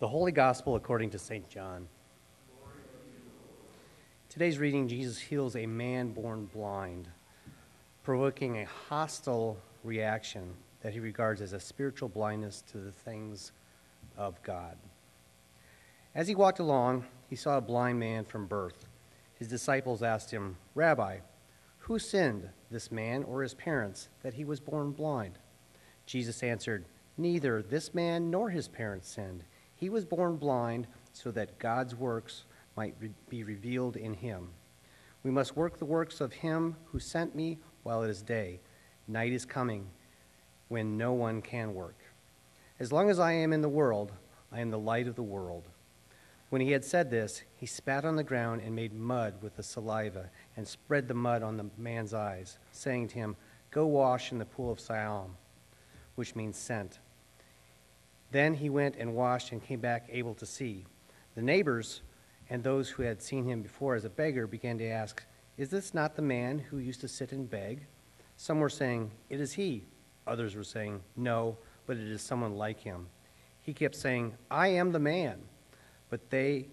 The Holy Gospel according to St. John. Today's reading Jesus heals a man born blind, provoking a hostile reaction that he regards as a spiritual blindness to the things of God. As he walked along, he saw a blind man from birth. His disciples asked him, Rabbi, who sinned, this man or his parents, that he was born blind? Jesus answered, Neither this man nor his parents sinned. He was born blind so that God's works might be revealed in him. We must work the works of him who sent me while it is day. Night is coming when no one can work. As long as I am in the world, I am the light of the world. When he had said this, he spat on the ground and made mud with the saliva and spread the mud on the man's eyes, saying to him, Go wash in the pool of Siloam, which means sent. Then he went and washed and came back able to see. The neighbors and those who had seen him before as a beggar began to ask, Is this not the man who used to sit and beg? Some were saying, It is he. Others were saying, No, but it is someone like him. He kept saying, I am the man. But they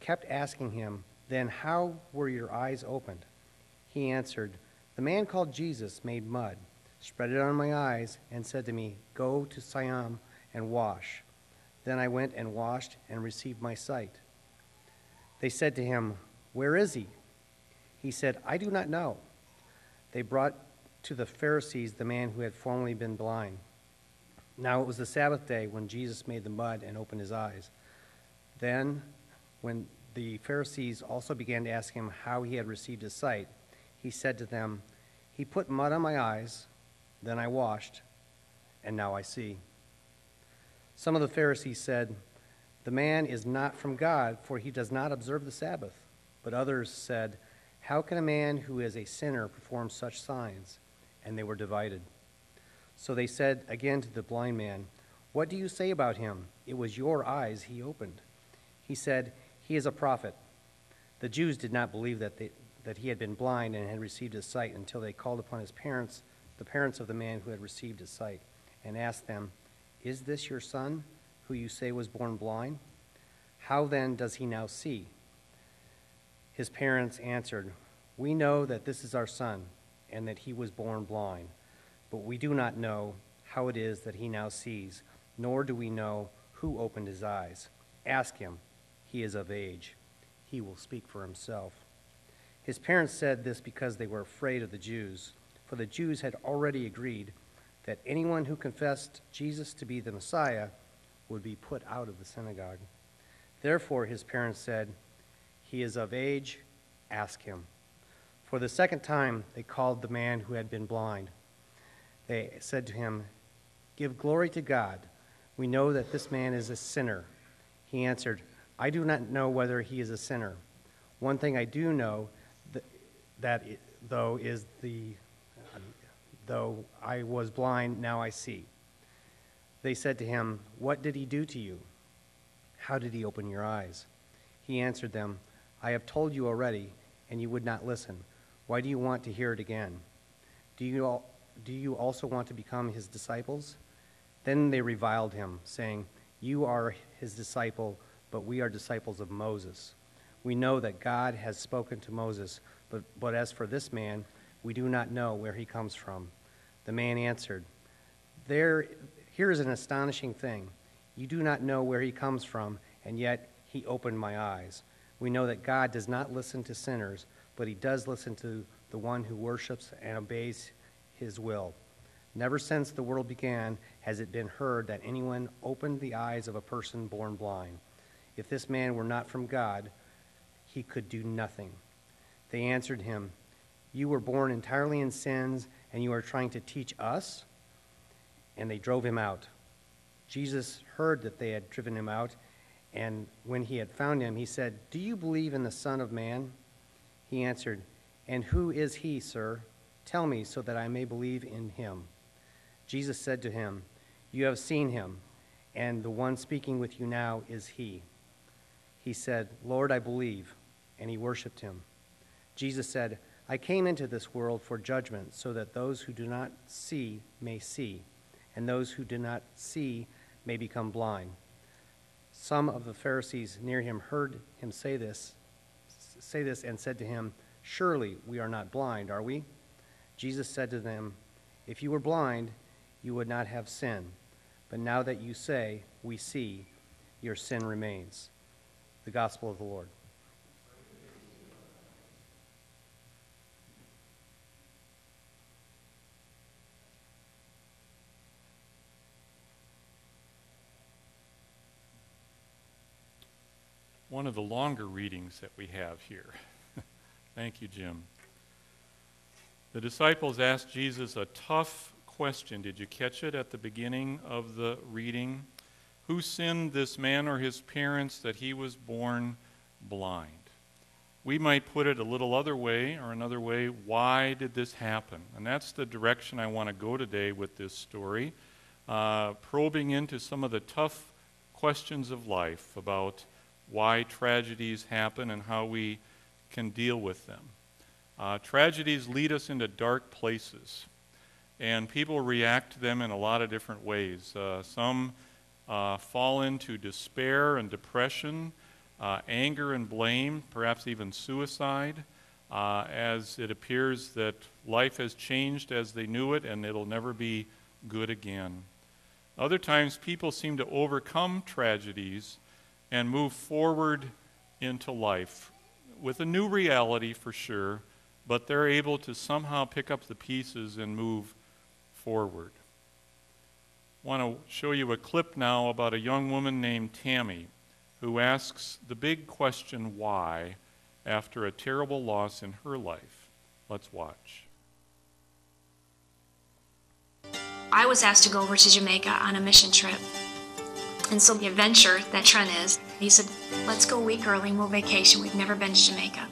kept asking him, Then how were your eyes opened? He answered, The man called Jesus made mud, spread it on my eyes, and said to me, Go to Siloam and wash. Then I went and washed and received my sight. They said to him, Where is he? He said, I do not know. They brought to the Pharisees the man who had formerly been blind. Now it was the Sabbath day when Jesus made the mud and opened his eyes. Then, when the Pharisees also began to ask him how he had received his sight, he said to them, He put mud on my eyes, then I washed, and now I see. Some of the Pharisees said, The man is not from God, for he does not observe the Sabbath. But others said, How can a man who is a sinner perform such signs? And they were divided. So they said again to the blind man, What do you say about him? It was your eyes he opened. He said, He is a prophet. The Jews did not believe that, they, that he had been blind and had received his sight until they called upon his parents, the parents of the man who had received his sight, and asked them, Is this your son, who you say was born blind? How then does he now see? His parents answered, We know that this is our son, and that he was born blind, but we do not know how it is that he now sees, nor do we know who opened his eyes. Ask him. He is of age. He will speak for himself. His parents said this because they were afraid of the Jews, for the Jews had already agreed that anyone who confessed Jesus to be the Messiah would be put out of the synagogue. Therefore, his parents said, He is of age, ask him. For the second time, they called the man who had been blind. They said to him, Give glory to God. We know that this man is a sinner. He answered, I do not know whether he is a sinner. One thing I do know that, though is the though I was blind, now I see. They said to him, What did he do to you? How did he open your eyes? He answered them, I have told you already, and you would not listen. Why do you want to hear it again? Do you, all, do you also want to become his disciples? Then they reviled him, saying, You are his disciple but we are disciples of Moses. We know that God has spoken to Moses, but, but as for this man, we do not know where he comes from. The man answered, there, Here is an astonishing thing. You do not know where he comes from, and yet he opened my eyes. We know that God does not listen to sinners, but he does listen to the one who worships and obeys his will. Never since the world began has it been heard that anyone opened the eyes of a person born blind. If this man were not from God, he could do nothing. They answered him, You were born entirely in sins, and you are trying to teach us? And they drove him out. Jesus heard that they had driven him out, and when he had found him, he said, Do you believe in the Son of Man? He answered, And who is he, sir? Tell me, so that I may believe in him. Jesus said to him, You have seen him, and the one speaking with you now is he he said, Lord, I believe. And he worshiped him. Jesus said, I came into this world for judgment, so that those who do not see may see, and those who do not see may become blind. Some of the Pharisees near him heard him say this, say this and said to him, Surely we are not blind, are we? Jesus said to them, If you were blind, you would not have sin. But now that you say, We see, your sin remains. The Gospel of the Lord. One of the longer readings that we have here. Thank you, Jim. The disciples asked Jesus a tough question. Did you catch it at the beginning of the reading? Who sinned, this man or his parents, that he was born blind? We might put it a little other way or another way. Why did this happen? And that's the direction I want to go today with this story, uh, probing into some of the tough questions of life about why tragedies happen and how we can deal with them. Uh, tragedies lead us into dark places, and people react to them in a lot of different ways. Uh, some uh, fall into despair and depression, uh, anger and blame, perhaps even suicide, uh, as it appears that life has changed as they knew it and it'll never be good again. Other times, people seem to overcome tragedies and move forward into life with a new reality for sure, but they're able to somehow pick up the pieces and move forward. I want to show you a clip now about a young woman named Tammy who asks the big question why after a terrible loss in her life. Let's watch. I was asked to go over to Jamaica on a mission trip. And so the adventure that Trent is, he said, let's go a week early and we'll vacation. We've never been to Jamaica.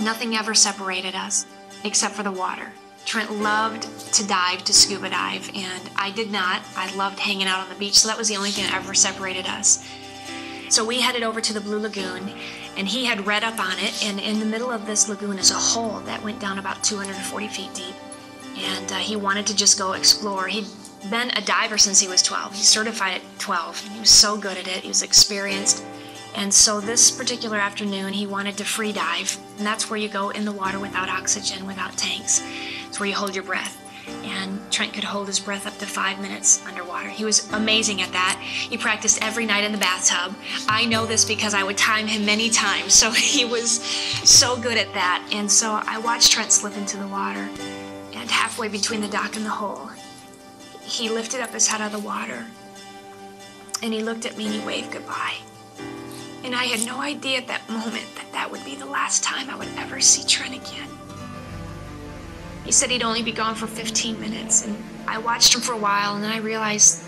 Nothing ever separated us except for the water. Trent loved to dive, to scuba dive, and I did not. I loved hanging out on the beach, so that was the only thing that ever separated us. So we headed over to the Blue Lagoon, and he had read up on it, and in the middle of this lagoon is a hole that went down about 240 feet deep. And uh, he wanted to just go explore. He'd been a diver since he was 12. He's certified at 12. He was so good at it. He was experienced. And so this particular afternoon, he wanted to free dive. And that's where you go in the water without oxygen, without tanks. It's where you hold your breath. And Trent could hold his breath up to five minutes underwater. He was amazing at that. He practiced every night in the bathtub. I know this because I would time him many times. So he was so good at that. And so I watched Trent slip into the water. And halfway between the dock and the hole, he lifted up his head out of the water and he looked at me and he waved goodbye. And I had no idea at that moment that that would be the last time I would ever see Trent again. He said he'd only be gone for 15 minutes, and I watched him for a while, and then I realized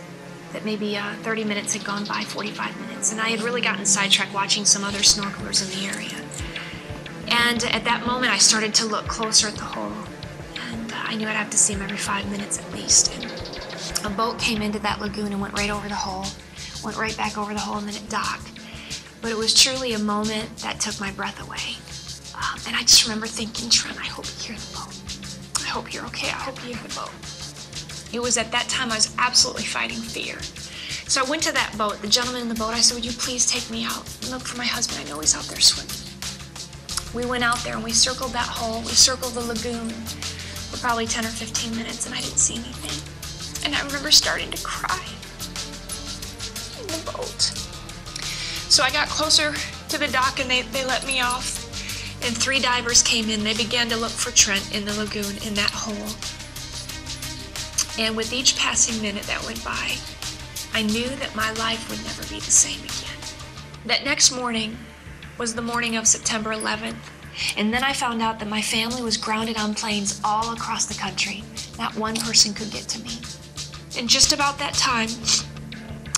that maybe uh, 30 minutes had gone by, 45 minutes, and I had really gotten sidetracked watching some other snorkelers in the area. And at that moment, I started to look closer at the hole, and uh, I knew I'd have to see him every five minutes at least. And a boat came into that lagoon and went right over the hole, went right back over the hole, and then it docked. But it was truly a moment that took my breath away. Um, and I just remember thinking, Trent, I hope you hear the boat. I hope you're okay. I hope you hear the boat. It was at that time I was absolutely fighting fear. So I went to that boat, the gentleman in the boat, I said, Would you please take me out and look for my husband? I know he's out there swimming. We went out there and we circled that hole, we circled the lagoon for probably 10 or 15 minutes, and I didn't see anything. And I remember starting to cry in the boat. So I got closer to the dock and they, they let me off. And three divers came in. They began to look for Trent in the lagoon in that hole. And with each passing minute that went by, I knew that my life would never be the same again. That next morning was the morning of September 11th. And then I found out that my family was grounded on planes all across the country. Not one person could get to me. And just about that time,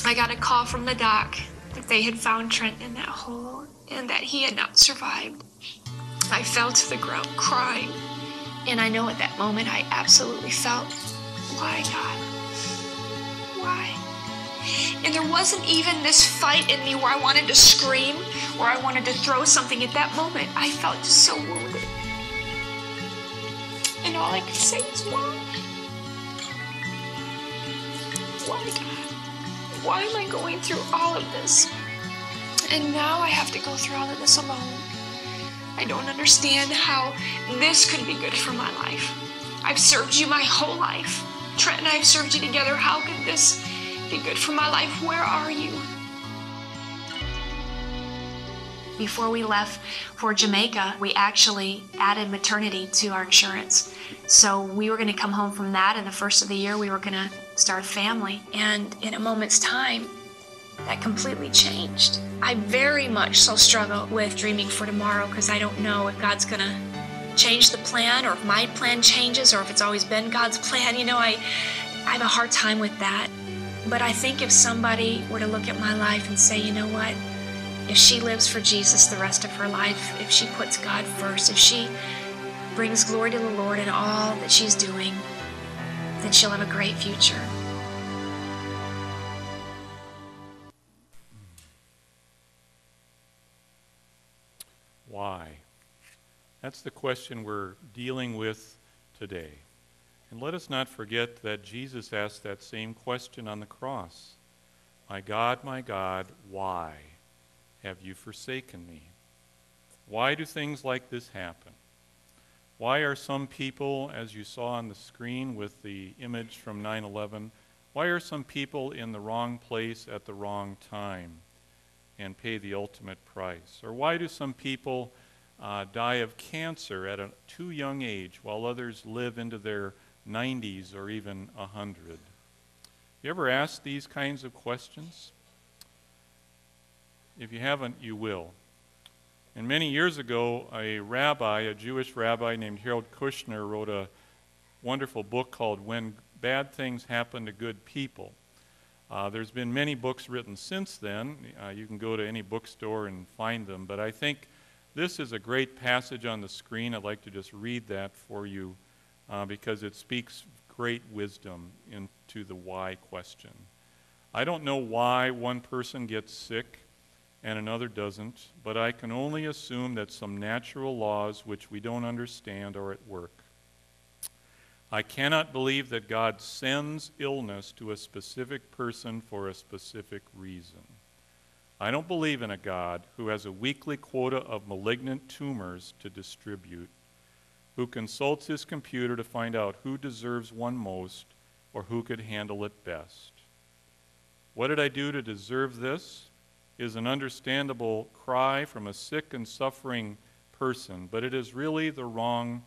I got a call from the dock that they had found Trent in that hole and that he had not survived. I fell to the ground crying. And I know at that moment I absolutely felt, why, God? Why? And there wasn't even this fight in me where I wanted to scream, or I wanted to throw something at that moment. I felt just so wounded. And all I could say was, why? Why? Why am I going through all of this? And now I have to go through all of this alone. I don't understand how this could be good for my life. I've served you my whole life. Trent and I have served you together. How could this be good for my life? Where are you? Before we left for Jamaica, we actually added maternity to our insurance. So we were going to come home from that, and the first of the year, we were going to start a family. And in a moment's time, that completely changed. I very much so struggle with dreaming for tomorrow because I don't know if God's going to change the plan or if my plan changes or if it's always been God's plan. You know, I, I have a hard time with that. But I think if somebody were to look at my life and say, you know what, if she lives for Jesus the rest of her life, if she puts God first, if she brings glory to the Lord in all that she's doing, then she'll have a great future. Why? That's the question we're dealing with today. And let us not forget that Jesus asked that same question on the cross My God, my God, why have you forsaken me? Why do things like this happen? Why are some people, as you saw on the screen with the image from 9 11, why are some people in the wrong place at the wrong time and pay the ultimate price? Or why do some people uh, die of cancer at a too young age while others live into their 90s or even 100? You ever ask these kinds of questions? If you haven't, you will. And many years ago, a rabbi, a Jewish rabbi named Harold Kushner, wrote a wonderful book called When Bad Things Happen to Good People. Uh, there's been many books written since then. Uh, you can go to any bookstore and find them. But I think this is a great passage on the screen. I'd like to just read that for you uh, because it speaks great wisdom into the why question. I don't know why one person gets sick and another doesn't, but I can only assume that some natural laws which we don't understand are at work. I cannot believe that God sends illness to a specific person for a specific reason. I don't believe in a God who has a weekly quota of malignant tumors to distribute, who consults his computer to find out who deserves one most or who could handle it best. What did I do to deserve this? Is an understandable cry from a sick and suffering person, but it is really the wrong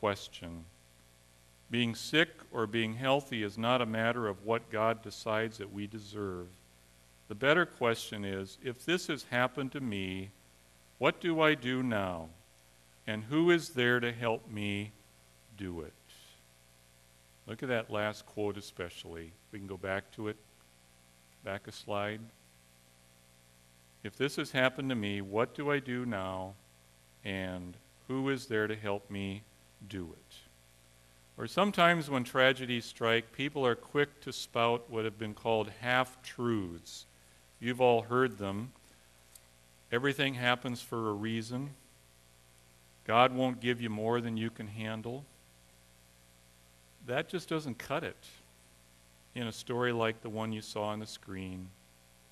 question. Being sick or being healthy is not a matter of what God decides that we deserve. The better question is if this has happened to me, what do I do now? And who is there to help me do it? Look at that last quote, especially. We can go back to it. Back a slide. If this has happened to me, what do I do now? And who is there to help me do it? Or sometimes when tragedies strike, people are quick to spout what have been called half truths. You've all heard them. Everything happens for a reason. God won't give you more than you can handle. That just doesn't cut it in a story like the one you saw on the screen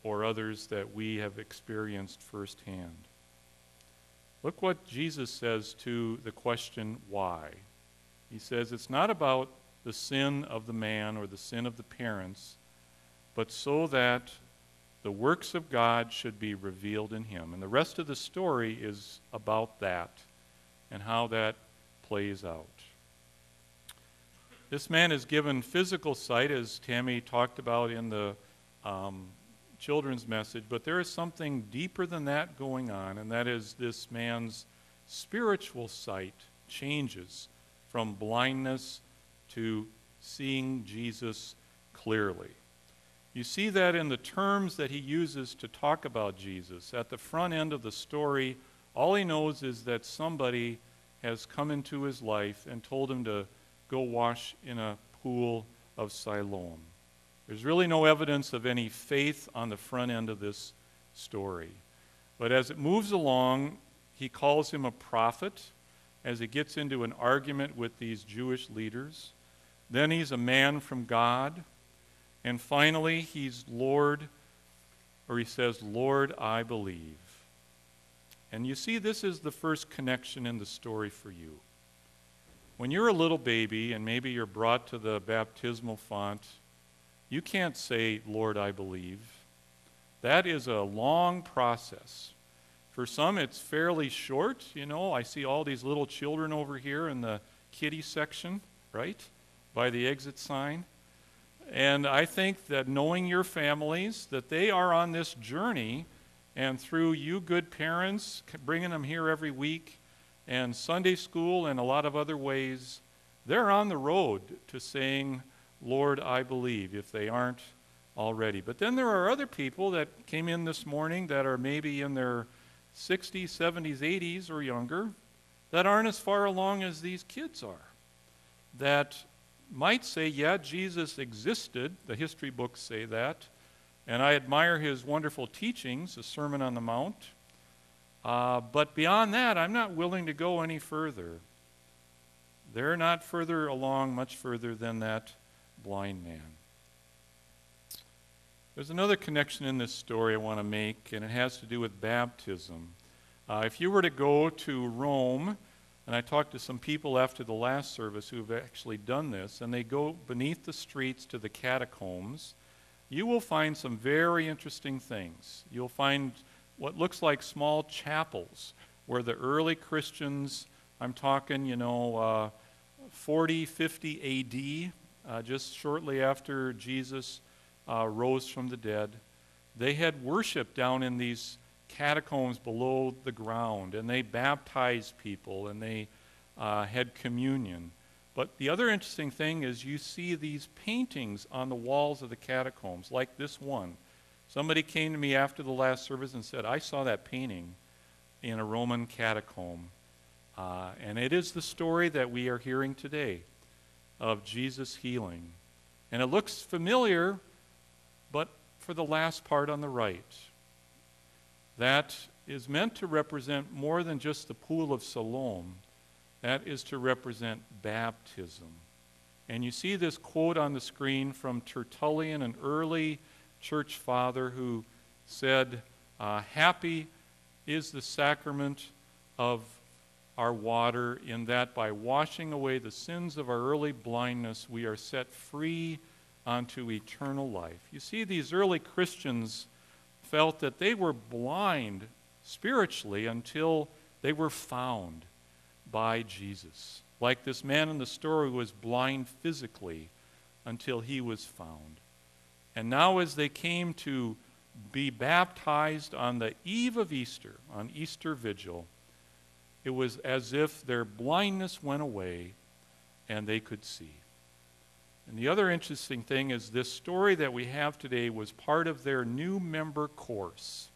or others that we have experienced firsthand. Look what Jesus says to the question, why? He says it's not about the sin of the man or the sin of the parents, but so that the works of God should be revealed in him. And the rest of the story is about that and how that plays out. This man is given physical sight, as Tammy talked about in the um, children's message, but there is something deeper than that going on, and that is this man's spiritual sight changes from blindness to seeing Jesus clearly. You see that in the terms that he uses to talk about Jesus. At the front end of the story, all he knows is that somebody has come into his life and told him to go wash in a pool of Siloam. There's really no evidence of any faith on the front end of this story. But as it moves along, he calls him a prophet as he gets into an argument with these Jewish leaders. Then he's a man from God. And finally, he's Lord or he says, Lord, I believe. And you see, this is the first connection in the story for you. When you're a little baby and maybe you're brought to the baptismal font, you can't say, Lord, I believe. That is a long process. For some, it's fairly short. You know, I see all these little children over here in the kiddie section, right? By the exit sign. And I think that knowing your families, that they are on this journey, and through you good parents, bringing them here every week, and Sunday school and a lot of other ways, they're on the road to saying, Lord, I believe, if they aren't already. But then there are other people that came in this morning that are maybe in their 60s, 70s, 80s, or younger that aren't as far along as these kids are. That might say, yeah, Jesus existed. The history books say that. And I admire his wonderful teachings, the Sermon on the Mount. Uh, but beyond that, I'm not willing to go any further. They're not further along, much further than that blind man. There's another connection in this story I want to make, and it has to do with baptism. Uh, if you were to go to Rome, and I talked to some people after the last service who have actually done this, and they go beneath the streets to the catacombs, you will find some very interesting things. You'll find what looks like small chapels where the early Christians, I'm talking, you know, uh, 40, 50 AD, uh, just shortly after Jesus uh, rose from the dead, they had worship down in these catacombs below the ground, and they baptized people, and they uh, had communion. But the other interesting thing is you see these paintings on the walls of the catacombs, like this one. Somebody came to me after the last service and said, I saw that painting in a Roman catacomb. Uh, and it is the story that we are hearing today of Jesus healing. And it looks familiar, but for the last part on the right, that is meant to represent more than just the pool of Siloam. That is to represent baptism. And you see this quote on the screen from Tertullian, an early church father who said, uh, Happy is the sacrament of our water, in that by washing away the sins of our early blindness, we are set free unto eternal life. You see, these early Christians felt that they were blind spiritually until they were found by Jesus. Like this man in the story was blind physically until he was found. And now, as they came to be baptized on the eve of Easter, on Easter Vigil, it was as if their blindness went away and they could see. And the other interesting thing is this story that we have today was part of their new member course.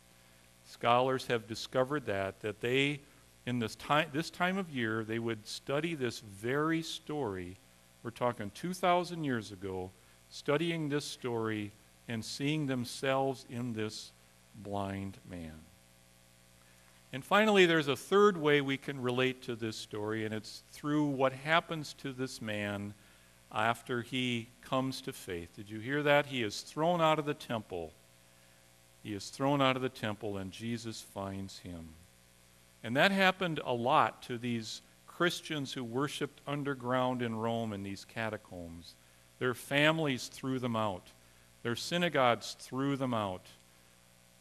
Scholars have discovered that, that they, in this time, this time of year, they would study this very story. We're talking 2,000 years ago, studying this story and seeing themselves in this blind man. And finally, there's a third way we can relate to this story, and it's through what happens to this man after he comes to faith. Did you hear that? He is thrown out of the temple. He is thrown out of the temple, and Jesus finds him. And that happened a lot to these Christians who worshiped underground in Rome in these catacombs. Their families threw them out, their synagogues threw them out,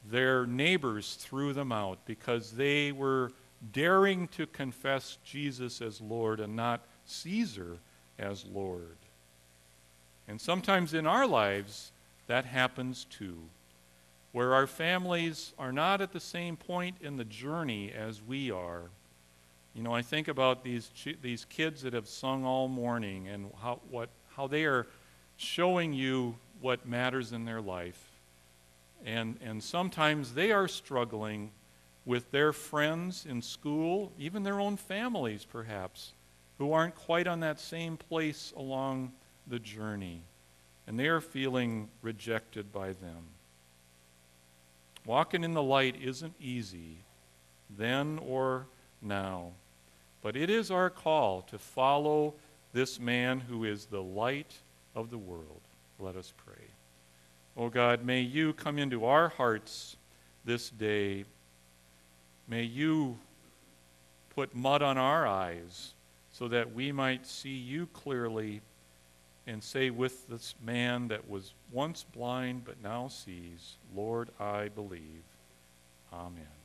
their neighbors threw them out because they were daring to confess Jesus as Lord and not Caesar as Lord. And sometimes in our lives, that happens too, where our families are not at the same point in the journey as we are. You know, I think about these, these kids that have sung all morning and how, what, how they are showing you what matters in their life. And, and sometimes they are struggling with their friends in school, even their own families, perhaps, who aren't quite on that same place along the journey, and they are feeling rejected by them. Walking in the light isn't easy, then or now, but it is our call to follow this man who is the light of the world. Let us pray. O God, may you come into our hearts this day. May you put mud on our eyes so that we might see you clearly and say with this man that was once blind but now sees, Lord, I believe. Amen.